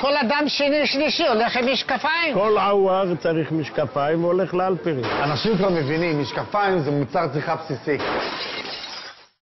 כל אדם שני שלישי הולך עם משקפיים. כל עוואר צריך משקפיים והולך לאלפרים. אנשים כבר מבינים, משקפיים זה מוצר צריכה בסיסי.